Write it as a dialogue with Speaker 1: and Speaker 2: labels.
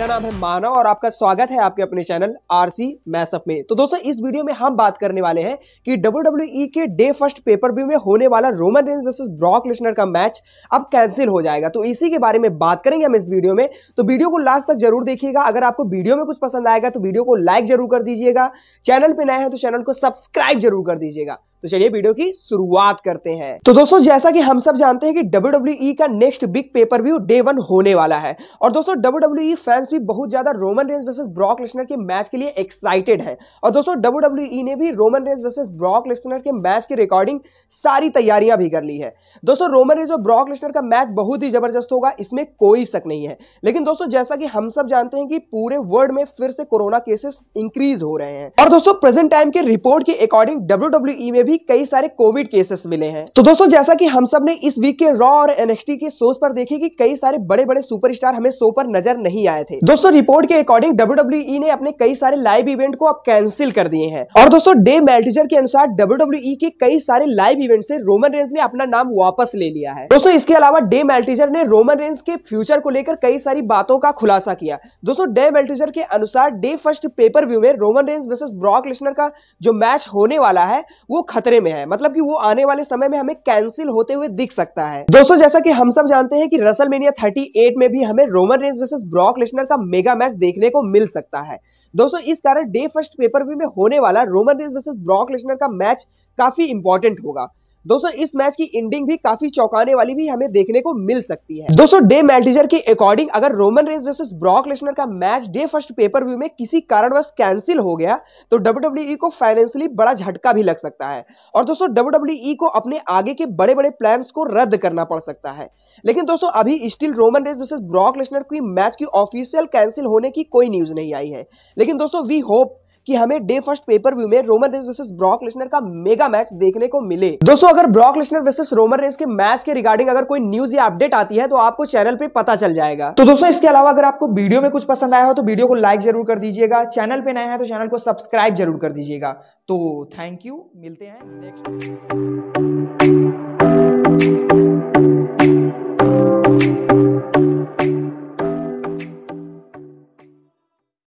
Speaker 1: नाम है मानव और आपका स्वागत है आपके अपने चैनल आरसी मैसअप में। तो दोस्तों, इस वीडियो में हम बात करने वाले हैं कि डब्ल्यू के डे फ़र्स्ट पेपर व्यू में होने वाला Roman Reigns versus Brock Lesnar का मैच अब कैंसिल हो जाएगा। तो इसी के बारे में बात करेंगे हम इस वीडियो में। तो वीडियो को लास्ट तक ज़रूर देखिएगा। अगर आपको वीडियो में कुछ पसंद आएगा तो वीडियो को लाइक ज़रूर कर दीजिएगा। चैनल पर नए हैं तो चैनल को सब्सक्राइब ज़रूर कर दीजिएगा। तो चलिए वीडियो की शुरुआत करते हैं। तो दोस्तों, जैसा कि हम सब जानते हैं कि डब्ल्यू e का next big pay per view day one होने वाला है। और दोस्तों डब्ल्यू फैंस e भी बहुत ज़्यादा Roman Reigns versus Brock Lesnar के मैच के लिए एक्साइटेड है। और दोस्तों डब्ल्यू e ने भी Roman Reigns versus Brock Lesnar के मैच की रिकॉर्डिंग सारी तैयारियाँ भी कर ली है। दोस्तों रोमन रेंज और ब्रॉक लिस्नर का मैच बहुत ही ज़बरदस्त होगा, इसमें कोई शक नहीं है। लेकिन दोस्तों, जैसा कि हम सब जानते हैं कि पूरे वर्ल्ड में फिर से कोरोना केसेस इंक्रीज हो रहे हैं। और दोस्तों प्रेजेंट टाइम के रिपोर्ट के अकॉर्डिंग डब्ल्यू में भी कई सारे कोविड केसेस मिले हैं। तो दोस्तों, जैसा कि हम सबने इस वीक के रॉ और एनएक्सटी के शोज़ पर देखे कि कई सारे बड़े बड़े सुपरस्टार हमें शो पर नज़र नहीं आए थे। दोस्तों रिपोर्ट के अकॉर्डिंग डब्ल्यू e ने अपने कई सारे लाइव इवेंट को अब कैंसिल कर दिए हैं। और दोस्तों डे मेल्टिजर के अनुसार डब्ल्यू e के कई सारे लाइव इवेंट से रोमन रेंज ने अपना नाम वापस ले लिया है। दोस्तों, इसके अलावा डे मेल्टिजर ने रोमन रेंज के फ्यूचर को लेकर कई सारी बातों का खुलासा किया। दोस्तों डे मेल्टिजर के अनुसार day first pay per view में Roman Reigns versus Brock Lesnar का जो मैच होने वाला है, वो खतरे में है। मतलब कि वो आने वाले समय में हमें कैंसिल होते हुए दिख सकता है। दोस्तों, जैसा कि हम सब जानते हैं कि रसल मेनिया 38 में भी हमें Roman Reigns versus Brock Lesnar का मेगा मैच देखने को मिल सकता है। दोस्तों, इस कारण डे फ़र्स्ट पेपर व्यू में होने वाला Roman Reigns versus Brock Lesnar का मैच काफ़ी इंपॉर्टेंट होगा। दोस्तों, इस मैच की एंडिंग भी काफ़ी चौंकाने वाली भी हमें देखने को मिल सकती है। दोस्तों, डे मैल्टीजर के अकॉर्डिंग अगर Roman Reigns versus Brock Lesnar का match day first pay per view में किसी कारणवश कैंसिल हो गया तो डब्ल्यू को फाइनेंशियली बड़ा झटका भी लग सकता है। और दोस्तों डब्ल्यू को अपने आगे के बड़े बड़े प्लान को रद्द करना पड़ सकता है। लेकिन दोस्तों, अभी still Roman Reigns versus Brock Lesnar की मैच की ऑफिशियल कैंसिल होने की कोई न्यूज़ नहीं आई है। लेकिन दोस्तों वी होप कि हमें day first pay per view में Roman Reigns versus Brock Lesnar का मेगा मैच देखने को मिले। दोस्तों, अगर Brock Lesnar versus Roman Reigns के मैच के रिगार्डिंग अगर कोई न्यूज़ या अपडेट आती है तो आपको चैनल पे पता चल जाएगा। तो दोस्तों, इसके अलावा अगर आपको वीडियो में कुछ पसंद आया हो तो वीडियो को लाइक ज़रूर कर दीजिएगा। चैनल पे नए हैं तो चैनल को सब्सक्राइब ज़रूर कर दीजिएगा। तो थैंक यू मिलते हैं नेक्स्ट